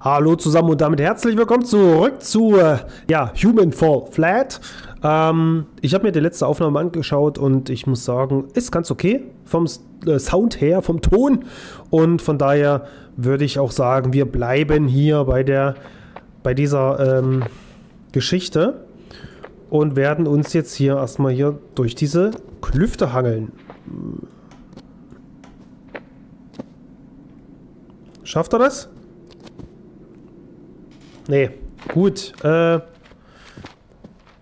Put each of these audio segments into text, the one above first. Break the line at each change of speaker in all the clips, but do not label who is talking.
Hallo zusammen und damit herzlich willkommen zurück zu äh, ja, Human Fall Flat. Ähm, ich habe mir die letzte Aufnahme angeschaut und ich muss sagen, ist ganz okay vom äh, Sound her, vom Ton. Und von daher würde ich auch sagen, wir bleiben hier bei der bei dieser ähm, Geschichte und werden uns jetzt hier erstmal hier durch diese Klüfte hangeln. Schafft er das? Nee. Gut. Äh.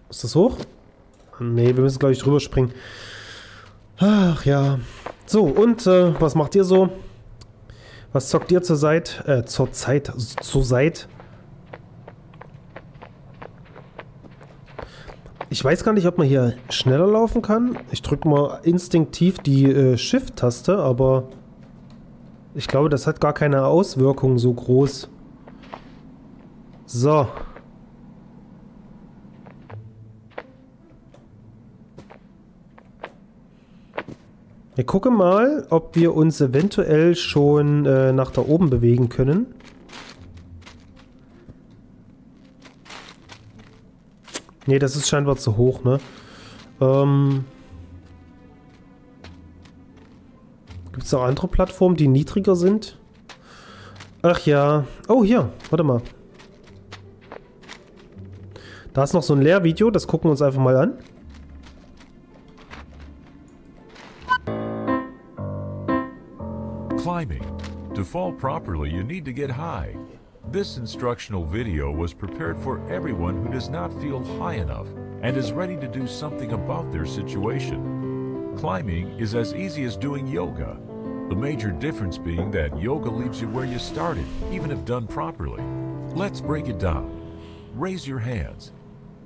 Ist das hoch? Nee, wir müssen, glaube ich, drüber springen. Ach ja. So, und äh, was macht ihr so? Was zockt ihr zur Zeit? Äh, zur Zeit. Zur Zeit? Ich weiß gar nicht, ob man hier schneller laufen kann. Ich drücke mal instinktiv die äh, Shift-Taste, aber ich glaube, das hat gar keine Auswirkung so groß. So. Wir gucken mal, ob wir uns eventuell schon äh, nach da oben bewegen können. Ne, das ist scheinbar zu hoch, ne? Ähm Gibt es auch andere Plattformen, die niedriger sind? Ach ja. Oh, hier. Warte mal. Da ist noch so ein Lehrvideo, das gucken wir uns einfach mal an.
Climbing. To fall properly, you need to get high. This instructional video was prepared for everyone who does not feel high enough and is ready to do something about their situation. Climbing is as easy as doing yoga. The major difference being that yoga leaves you where you started, even if done properly. Let's break it down. Raise your hands.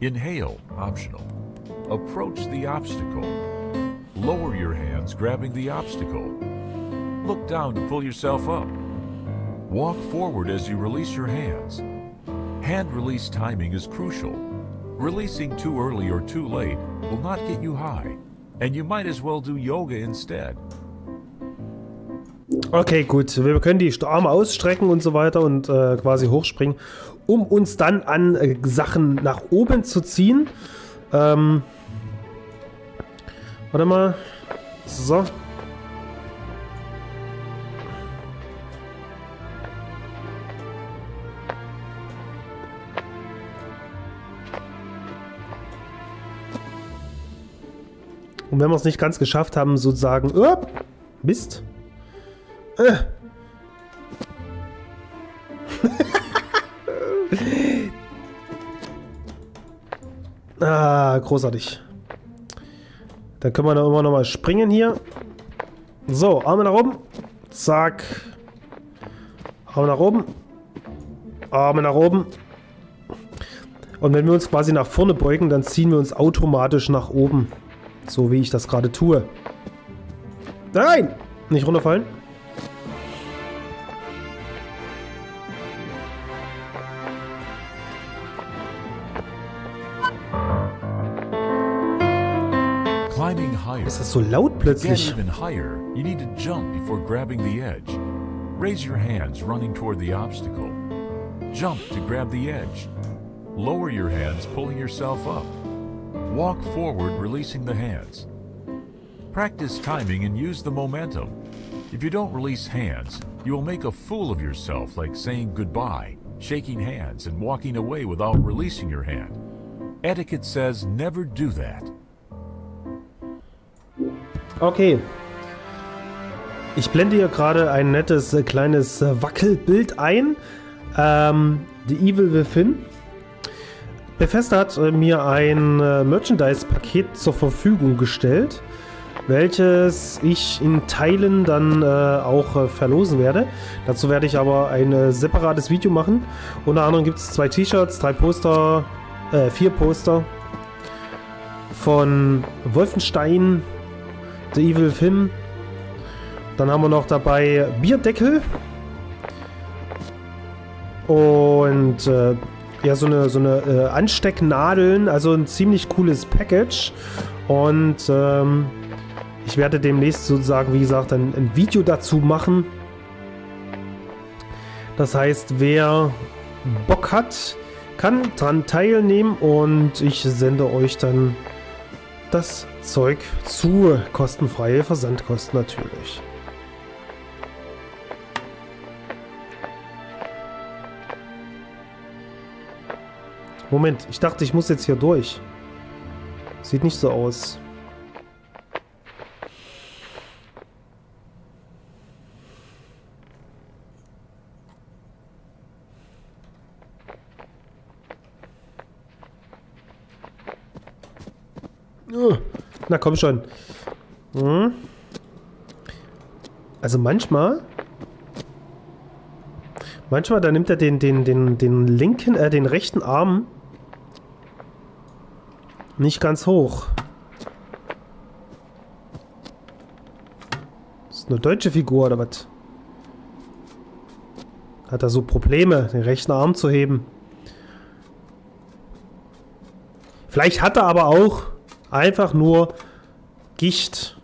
Inhale, optional. Approach the obstacle. Lower your hands, grabbing the obstacle. Look down to pull yourself up. Walk forward as you release your hands. Hand release timing is crucial. Releasing too early or too late will not get you high, and you might as well do yoga instead.
Okay, gut. Wir können die Arme ausstrecken und so weiter und äh, quasi hochspringen um uns dann an äh, Sachen nach oben zu ziehen. Ähm, warte mal. So. Und wenn wir es nicht ganz geschafft haben, sozusagen... Oh, Mist. Äh. ah, großartig. Dann können wir da immer noch mal springen hier. So, Arme nach oben. Zack. Arme nach oben. Arme nach oben. Und wenn wir uns quasi nach vorne beugen, dann ziehen wir uns automatisch nach oben. So wie ich das gerade tue. Nein! Nicht runterfallen. So laut plötzlich?
even higher, you need to jump before grabbing the edge. Raise your hands running toward the obstacle. Jump to grab the edge. Lower your hands pulling yourself up. Walk forward releasing the hands. Practice timing and use the momentum. If you don't release hands, you will make a fool of yourself like saying goodbye, shaking hands, and walking away without releasing your hand. Etiquette says never do that.
Okay. Ich blende hier gerade ein nettes äh, kleines äh, Wackelbild ein. Ähm, The Evil Within. Bethesda hat äh, mir ein äh, Merchandise-Paket zur Verfügung gestellt, welches ich in Teilen dann äh, auch äh, verlosen werde. Dazu werde ich aber ein separates Video machen. Unter anderem gibt es zwei T-Shirts, drei Poster, vier Poster von Wolfenstein, The Evil Finn. Dann haben wir noch dabei Bierdeckel. Und äh, ja, so eine, so eine äh, Anstecknadeln, also ein ziemlich cooles Package. Und ähm, ich werde demnächst sozusagen, wie gesagt, ein, ein Video dazu machen. Das heißt, wer Bock hat, kann dran teilnehmen und ich sende euch dann das Zeug zu. Kostenfreie Versandkosten natürlich. Moment, ich dachte, ich muss jetzt hier durch. Sieht nicht so aus. Na komm schon. Hm. Also manchmal... Manchmal, da nimmt er den, den, den, den linken, äh, den rechten Arm nicht ganz hoch. Ist eine deutsche Figur oder was? Hat er so Probleme, den rechten Arm zu heben? Vielleicht hat er aber auch einfach nur Gicht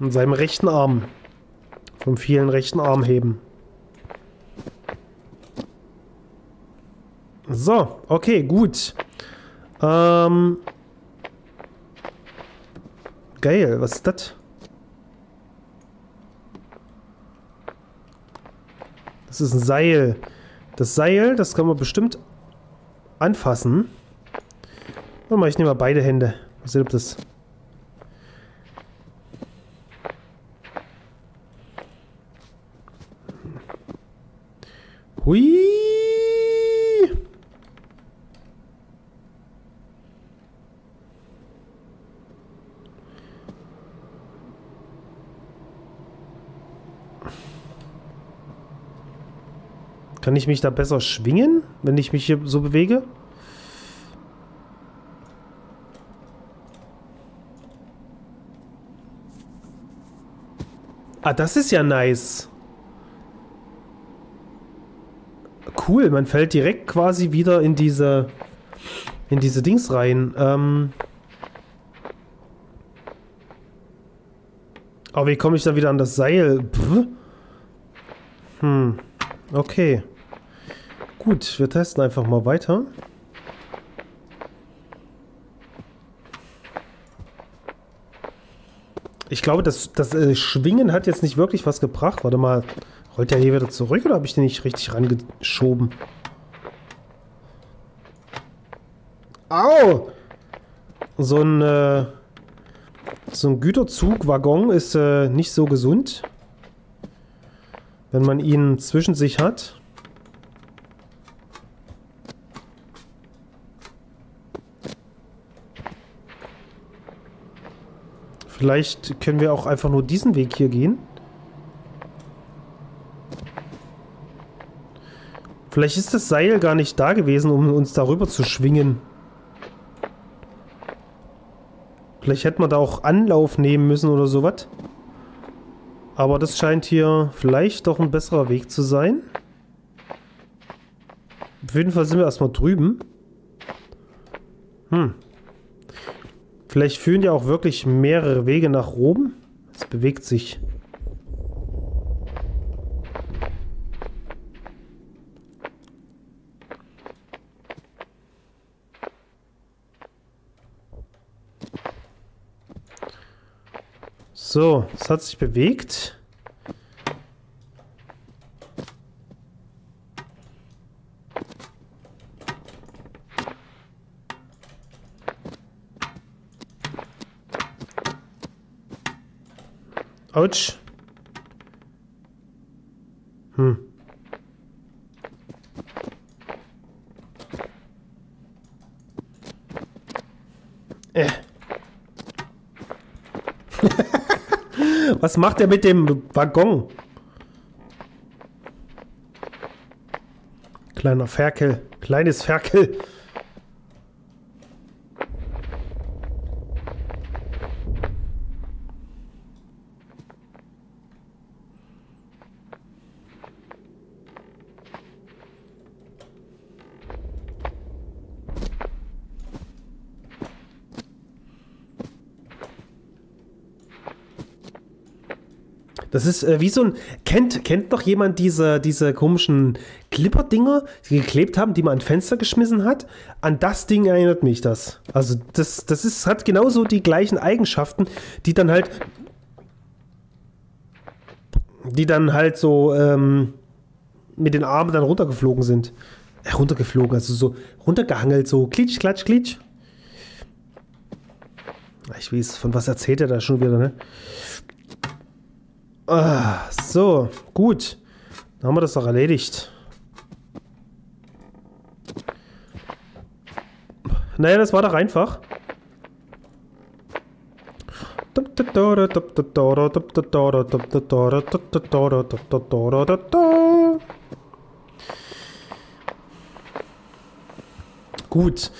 in seinem rechten Arm. Vom vielen rechten Arm heben. So, okay, gut. Ähm. Geil, was ist das? Das ist ein Seil. Das Seil, das kann man bestimmt anfassen. Warte mal, ich nehme mal beide Hände. Sehen, ob das... Hui! Kann ich mich da besser schwingen, wenn ich mich hier so bewege? Ah, das ist ja nice. Cool, man fällt direkt quasi wieder in diese in diese Dings rein. Ähm Aber wie komme ich da wieder an das Seil? Pff. Hm, okay. Gut, wir testen einfach mal weiter. Ich glaube, das, das äh, Schwingen hat jetzt nicht wirklich was gebracht. Warte mal, rollt der hier wieder zurück oder habe ich den nicht richtig rangeschoben? Au! So ein, äh, so ein Güterzugwaggon ist äh, nicht so gesund, wenn man ihn zwischen sich hat. Vielleicht können wir auch einfach nur diesen Weg hier gehen. Vielleicht ist das Seil gar nicht da gewesen, um uns darüber zu schwingen. Vielleicht hätte man da auch Anlauf nehmen müssen oder sowas. Aber das scheint hier vielleicht doch ein besserer Weg zu sein. Auf jeden Fall sind wir erstmal drüben. Hm. Vielleicht führen ja auch wirklich mehrere Wege nach oben. Es bewegt sich. So, es hat sich bewegt. Autsch. Hm. Äh. Was macht er mit dem Waggon? Kleiner Ferkel. Kleines Ferkel. Das ist äh, wie so ein... kennt, kennt noch jemand diese, diese komischen Clipper-Dinger, die geklebt haben, die man an Fenster geschmissen hat? An das Ding erinnert mich das. Also das, das ist, hat genauso die gleichen Eigenschaften, die dann halt die dann halt so ähm, mit den Armen dann runtergeflogen sind. Äh, runtergeflogen, also so runtergehangelt, so klitsch, klatsch, klitsch. Ich weiß, von was erzählt er da schon wieder, ne? So, gut. Dann haben wir das doch erledigt. Naja, das war doch einfach. Gut.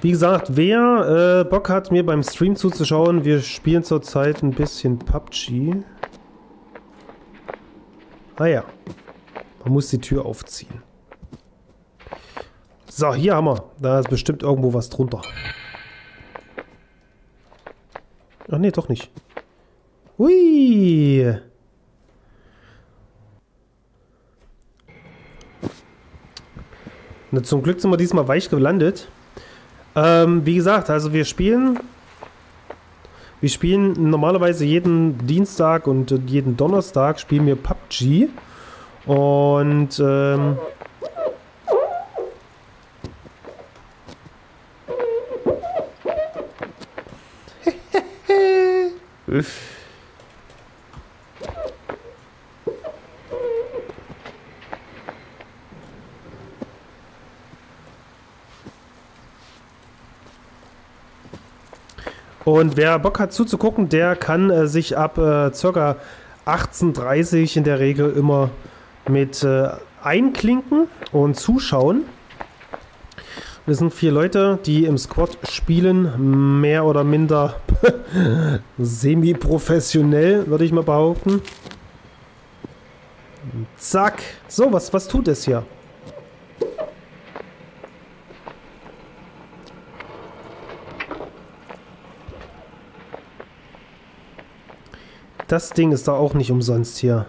Wie gesagt, wer äh, Bock hat, mir beim Stream zuzuschauen, wir spielen zurzeit ein bisschen PUBG. Ah ja. Man muss die Tür aufziehen. So, hier haben wir. Da ist bestimmt irgendwo was drunter. Ach nee, doch nicht. Ui. Na, zum Glück sind wir diesmal weich gelandet. Ähm, wie gesagt, also wir spielen wir spielen normalerweise jeden Dienstag und jeden Donnerstag spielen wir PUBG. Und ähm, Und wer Bock hat zuzugucken, der kann äh, sich ab äh, ca. 18.30 in der Regel immer mit äh, einklinken und zuschauen. Wir sind vier Leute, die im Squad spielen, mehr oder minder semi-professionell, würde ich mal behaupten. Zack. So, was, was tut es hier? Das Ding ist doch auch nicht umsonst hier.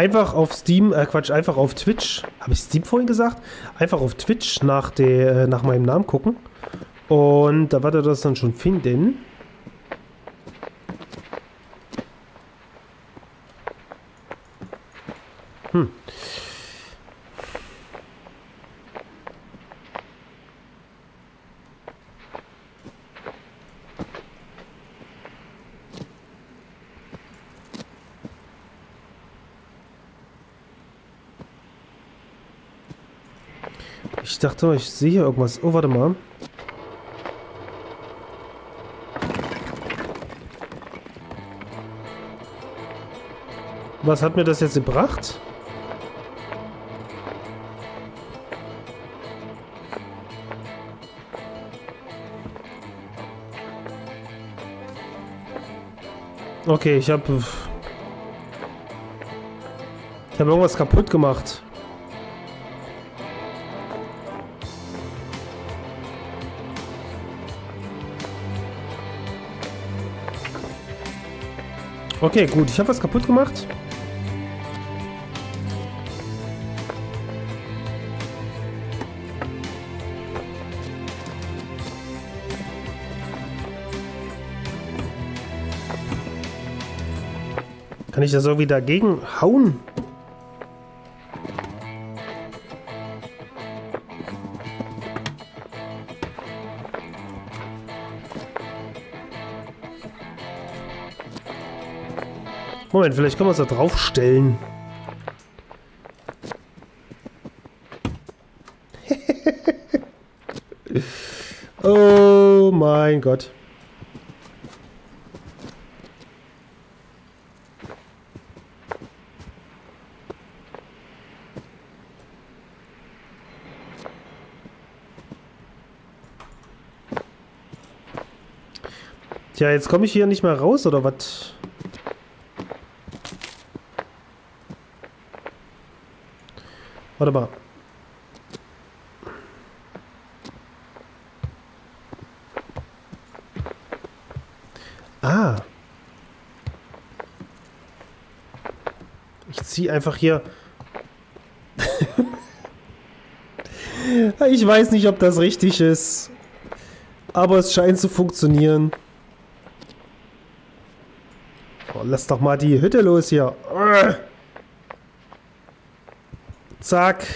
Einfach auf Steam, äh Quatsch, einfach auf Twitch, habe ich Steam vorhin gesagt? Einfach auf Twitch nach, der, äh, nach meinem Namen gucken. Und da wird er das dann schon finden. Dachte, ich sehe hier irgendwas. Oh, warte mal. Was hat mir das jetzt gebracht? Okay, ich habe... Ich habe irgendwas kaputt gemacht. Okay, gut. Ich habe was kaputt gemacht. Kann ich da so wieder dagegen hauen? Moment, vielleicht können wir es da draufstellen. oh mein Gott. Tja, jetzt komme ich hier nicht mehr raus, oder was? Warte mal. Ah. Ich ziehe einfach hier... ich weiß nicht, ob das richtig ist. Aber es scheint zu funktionieren. Oh, lass doch mal die Hütte los hier. Zack.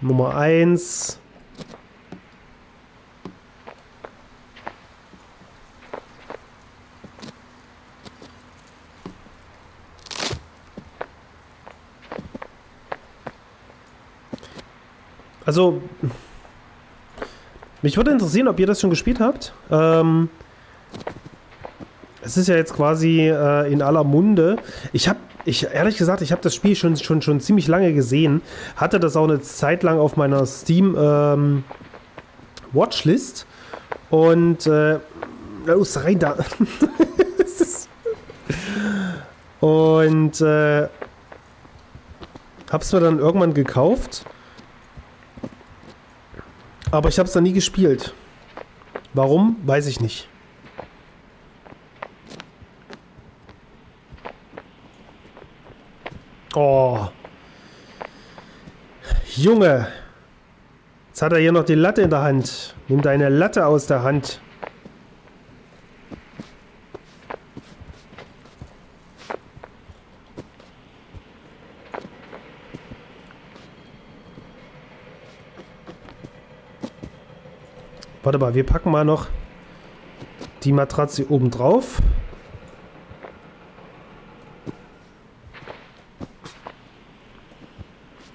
Nummer 1. Also, mich würde interessieren, ob ihr das schon gespielt habt. Ähm, es ist ja jetzt quasi äh, in aller Munde. Ich habe, ich ehrlich gesagt, ich habe das Spiel schon, schon, schon ziemlich lange gesehen. Hatte das auch eine Zeit lang auf meiner Steam ähm, Watchlist. Und äh, los rein da. und äh, hab's mir dann irgendwann gekauft. Aber ich habe es dann nie gespielt. Warum? Weiß ich nicht. Oh. Junge. Jetzt hat er hier noch die Latte in der Hand. Nimm deine Latte aus der Hand. Warte mal, wir packen mal noch die Matratze oben drauf.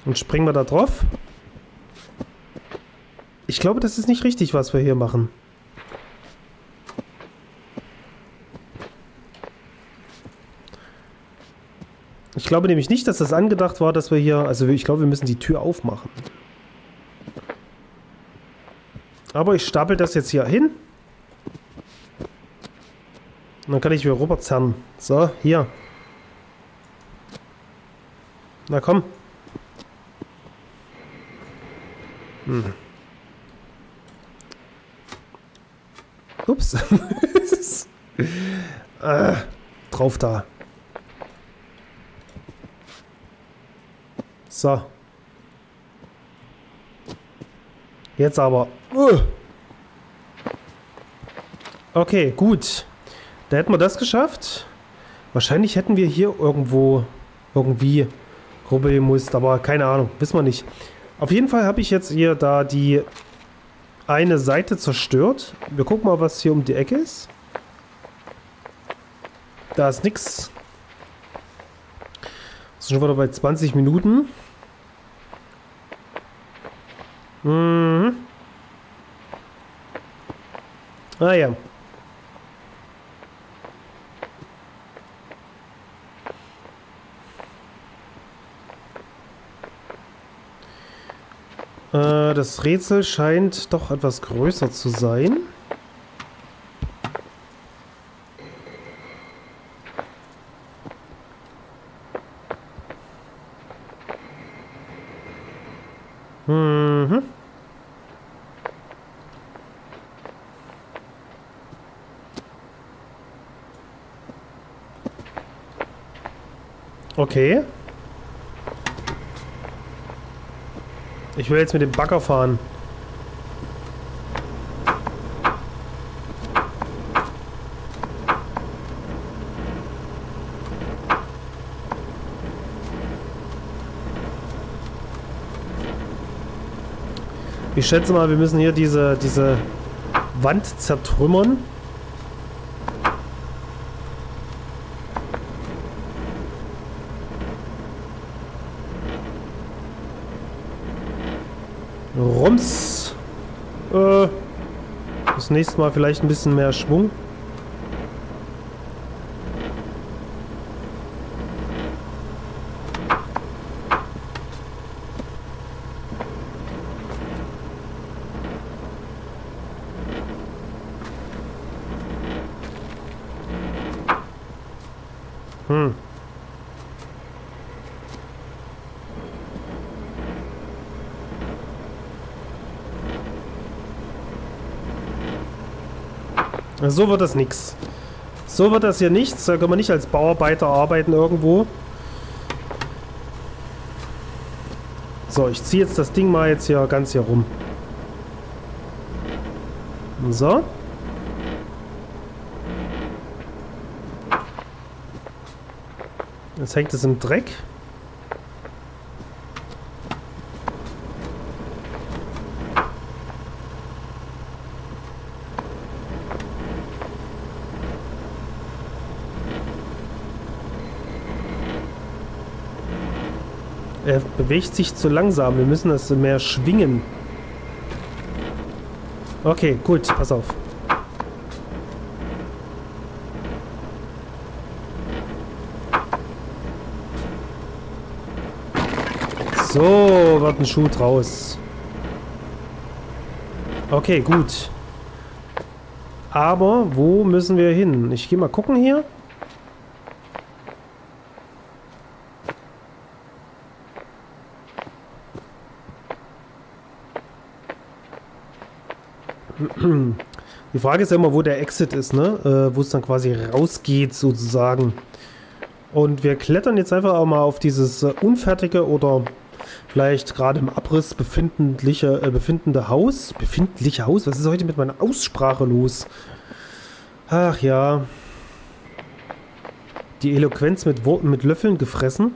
Und springen wir da drauf. Ich glaube, das ist nicht richtig, was wir hier machen. Ich glaube nämlich nicht, dass das angedacht war, dass wir hier... Also ich glaube, wir müssen die Tür aufmachen. Aber ich stapel das jetzt hier hin. Und dann kann ich wieder Robert zerren. So, hier. Na komm. Hm. Ups. äh, drauf da. So. Jetzt aber. Uh. Okay, gut. Da hätten wir das geschafft. Wahrscheinlich hätten wir hier irgendwo irgendwie rubbeln aber keine Ahnung, wissen wir nicht. Auf jeden Fall habe ich jetzt hier da die eine Seite zerstört. Wir gucken mal, was hier um die Ecke ist. Da ist nichts. Sind schon wieder bei 20 Minuten. Mhm. Ah ja. Äh, das Rätsel scheint doch etwas größer zu sein. Mhm. Okay. Ich will jetzt mit dem Bagger fahren. Ich schätze mal, wir müssen hier diese, diese Wand zertrümmern. Rums. Äh, das nächste Mal vielleicht ein bisschen mehr Schwung. So wird das nichts. So wird das hier nichts. Da kann man nicht als Bauarbeiter arbeiten irgendwo. So, ich ziehe jetzt das Ding mal jetzt hier ganz hier rum. So. Jetzt hängt es im Dreck. Er bewegt sich zu langsam. Wir müssen das mehr schwingen. Okay, gut. Pass auf. So, wird ein Schuh draus. Okay, gut. Aber wo müssen wir hin? Ich gehe mal gucken hier. Die Frage ist ja immer, wo der Exit ist, ne? Äh, wo es dann quasi rausgeht, sozusagen. Und wir klettern jetzt einfach auch mal auf dieses äh, unfertige oder vielleicht gerade im Abriss befindliche, äh, befindende Haus. Befindliche Haus? Was ist heute mit meiner Aussprache los? Ach ja. Die Eloquenz mit Worten, mit Löffeln gefressen.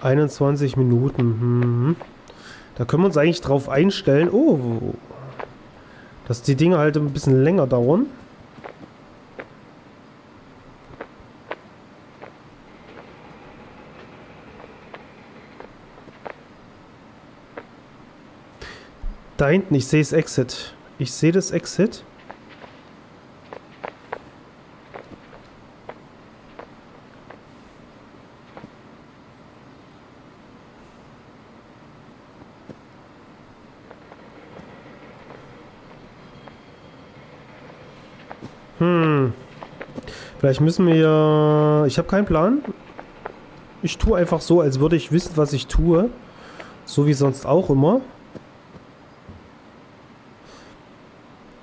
Einundzwanzig Minuten. Hm. Da können wir uns eigentlich drauf einstellen. Oh, dass die Dinge halt ein bisschen länger dauern. Da hinten, ich sehe das Exit. Ich sehe das Exit. Hm. Vielleicht müssen wir... Ich habe keinen Plan. Ich tue einfach so, als würde ich wissen, was ich tue. So wie sonst auch immer.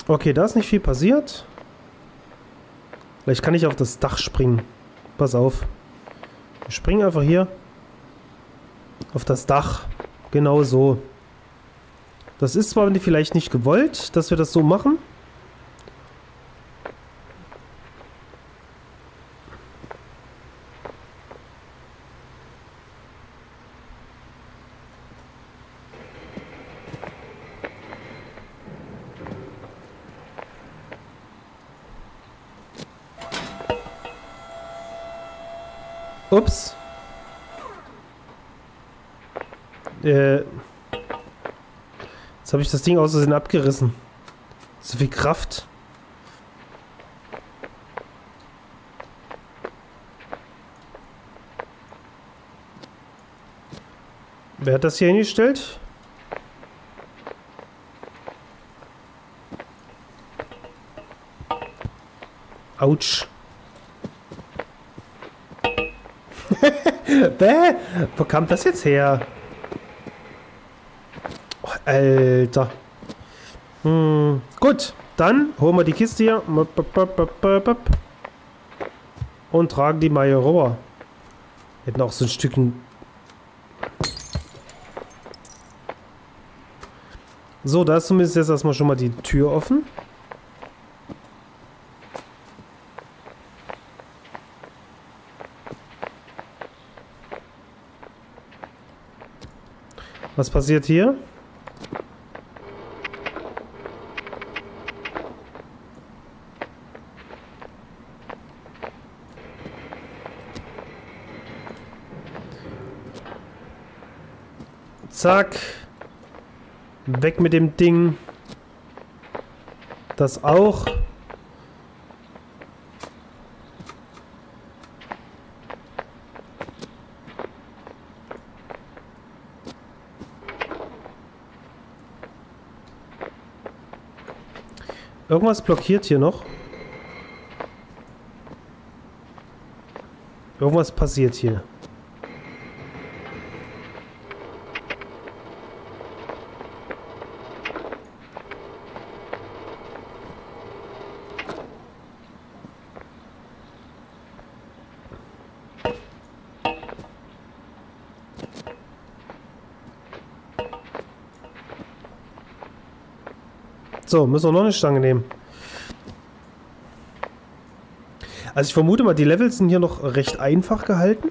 Okay, da ist nicht viel passiert. Vielleicht kann ich auf das Dach springen. Pass auf. Wir springen einfach hier auf das Dach. Genau so. Das ist zwar vielleicht nicht gewollt, dass wir das so machen. Ups. Äh. Jetzt habe ich das Ding aus Versehen abgerissen. Zu viel Kraft. Wer hat das hier hingestellt? Autsch. Bäh? Wo kam das jetzt her? Alter. Hm, gut, dann holen wir die Kiste hier. Und tragen die mal hier rüber. Hätten auch so ein Stückchen... So, da ist zumindest jetzt erstmal schon mal die Tür offen. Was passiert hier? Zack. Weg mit dem Ding. Das auch. Irgendwas blockiert hier noch. Irgendwas passiert hier. So, müssen wir noch eine Stange nehmen. Also ich vermute mal, die Levels sind hier noch recht einfach gehalten.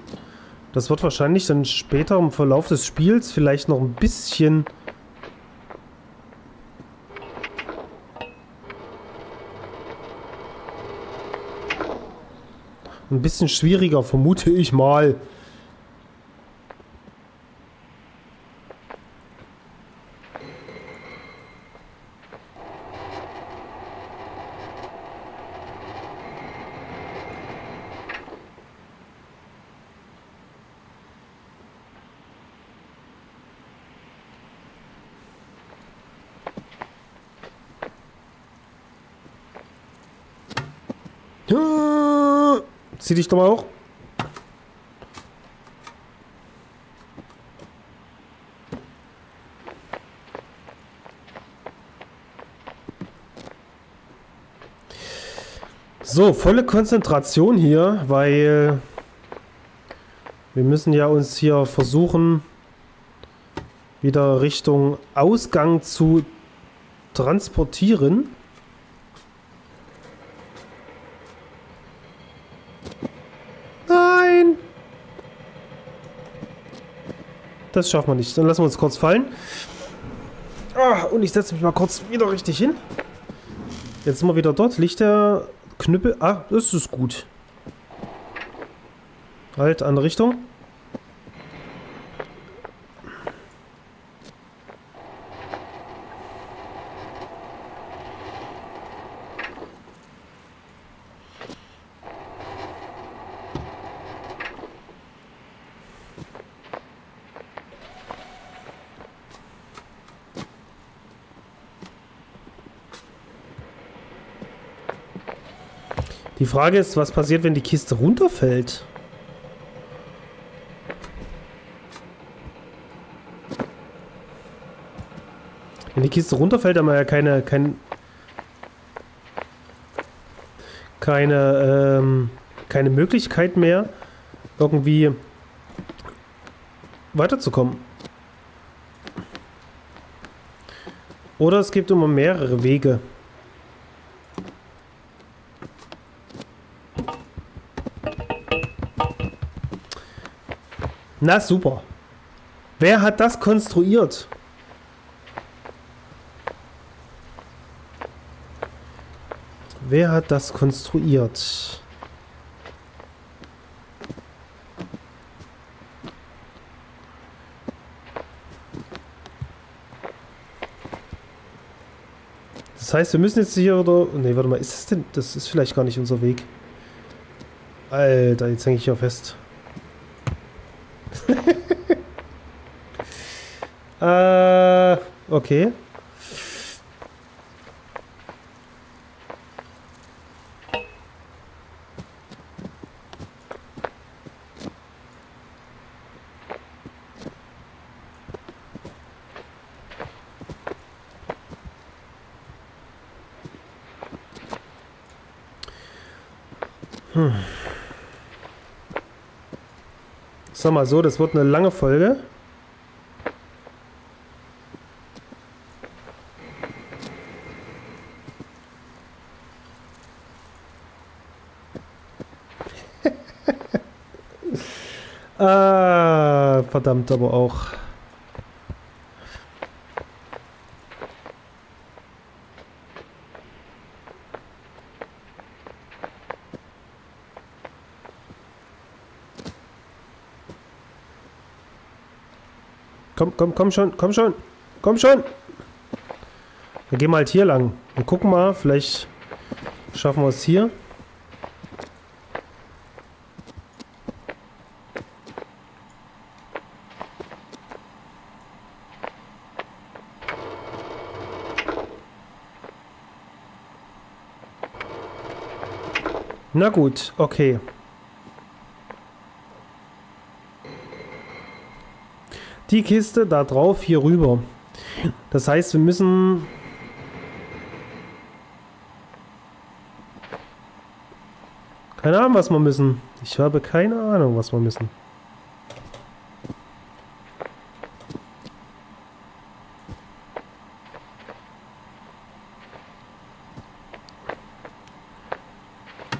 Das wird wahrscheinlich dann später im Verlauf des Spiels vielleicht noch ein bisschen... Ein bisschen schwieriger, vermute ich mal. Dich doch mal hoch. So, volle Konzentration hier, weil wir müssen ja uns hier versuchen, wieder Richtung Ausgang zu transportieren. Das schaffen wir nicht. Dann lassen wir uns kurz fallen. Ah, und ich setze mich mal kurz wieder richtig hin. Jetzt sind wir wieder dort. Liegt der Knüppel... Ah, das ist gut. Halt, andere Richtung. Die Frage ist, was passiert, wenn die Kiste runterfällt? Wenn die Kiste runterfällt, haben wir ja keine, kein, keine, ähm, keine Möglichkeit mehr, irgendwie weiterzukommen. Oder es gibt immer mehrere Wege. Na super. Wer hat das konstruiert? Wer hat das konstruiert? Das heißt, wir müssen jetzt hier oder... Ne, warte mal, ist das denn... Das ist vielleicht gar nicht unser Weg. Alter, jetzt hänge ich ja fest. äh, okay. Sag mal so, das wird eine lange Folge. ah, verdammt aber auch. Komm, komm, komm schon, komm schon. Komm schon. Dann gehen wir halt hier lang. Wir gucken mal, vielleicht schaffen wir es hier. Na gut, okay. Die Kiste da drauf hier rüber. Das heißt, wir müssen... Keine Ahnung, was wir müssen. Ich habe keine Ahnung, was wir müssen.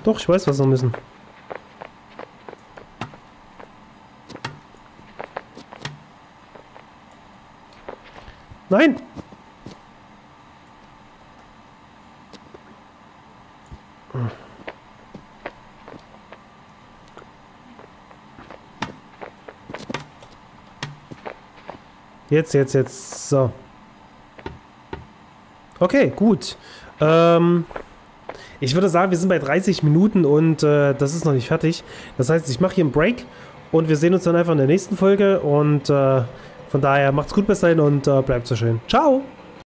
Doch, ich weiß, was wir müssen. Nein! Jetzt, jetzt, jetzt. So. Okay, gut. Ähm, ich würde sagen, wir sind bei 30 Minuten und äh, das ist noch nicht fertig. Das heißt, ich mache hier einen Break und wir sehen uns dann einfach in der nächsten Folge. Und äh, von daher macht's gut bis dahin und äh, bleibt so schön. Ciao!